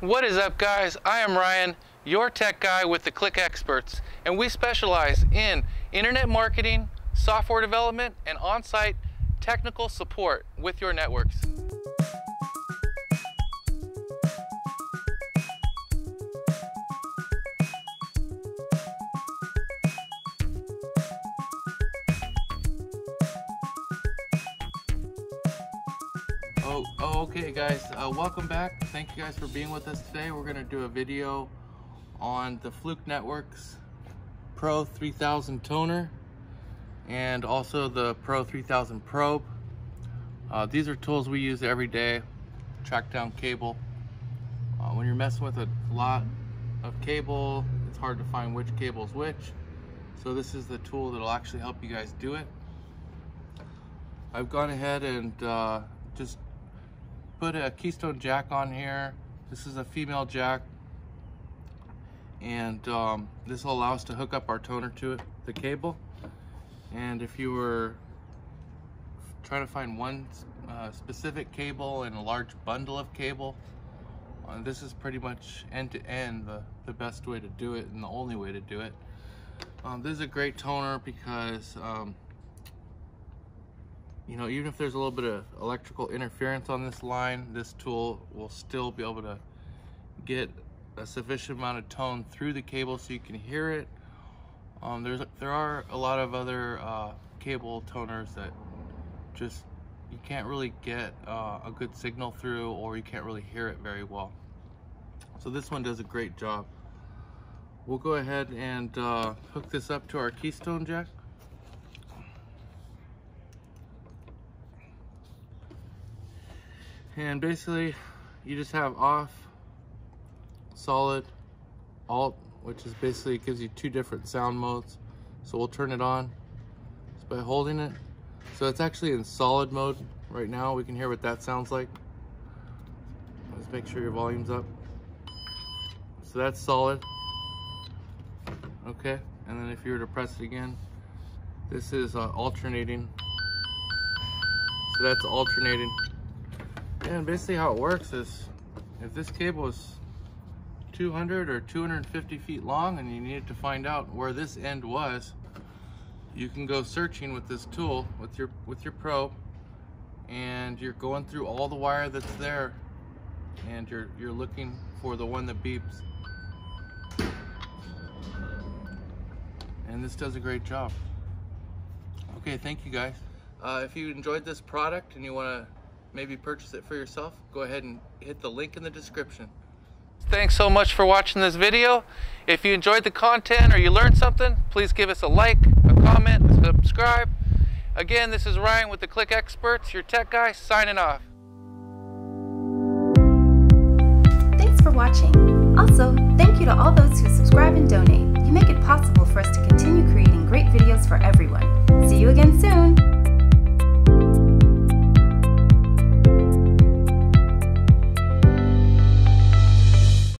What is up guys? I am Ryan, your tech guy with the Click Experts, and we specialize in internet marketing, software development, and on-site technical support with your networks. Oh, oh, okay guys, uh, welcome back. Thank you guys for being with us today. We're gonna do a video on the Fluke Networks Pro 3000 toner and also the Pro 3000 probe. Uh, these are tools we use every day, track down cable. Uh, when you're messing with a lot of cable, it's hard to find which cable is which. So this is the tool that'll actually help you guys do it. I've gone ahead and uh, just put a keystone jack on here. This is a female jack. And um, this will allow us to hook up our toner to it, the cable. And if you were trying to find one uh, specific cable in a large bundle of cable, uh, this is pretty much end to end the, the best way to do it and the only way to do it. Um, this is a great toner because um, you know, even if there's a little bit of electrical interference on this line, this tool will still be able to get a sufficient amount of tone through the cable so you can hear it. Um, there's there are a lot of other uh, cable toners that just you can't really get uh, a good signal through or you can't really hear it very well. So this one does a great job. We'll go ahead and uh, hook this up to our keystone jack. And basically you just have off solid alt which is basically gives you two different sound modes. So we'll turn it on. Just by holding it so it's actually in solid mode right now. We can hear what that sounds like. Let's make sure your volume's up. So that's solid. Okay and then if you were to press it again this is uh, alternating. So that's alternating and basically how it works is if this cable is 200 or 250 feet long and you needed to find out where this end was, you can go searching with this tool with your with your probe and you're going through all the wire that's there and you're you're looking for the one that beeps. And this does a great job. Okay, thank you guys. Uh, if you enjoyed this product and you want to maybe purchase it for yourself, go ahead and hit the link in the description. Thanks so much for watching this video. If you enjoyed the content or you learned something, please give us a like, a comment, a subscribe. Again, this is Ryan with the Click Experts, your tech guy, signing off. Thanks for watching. Also, thank you to all those who subscribe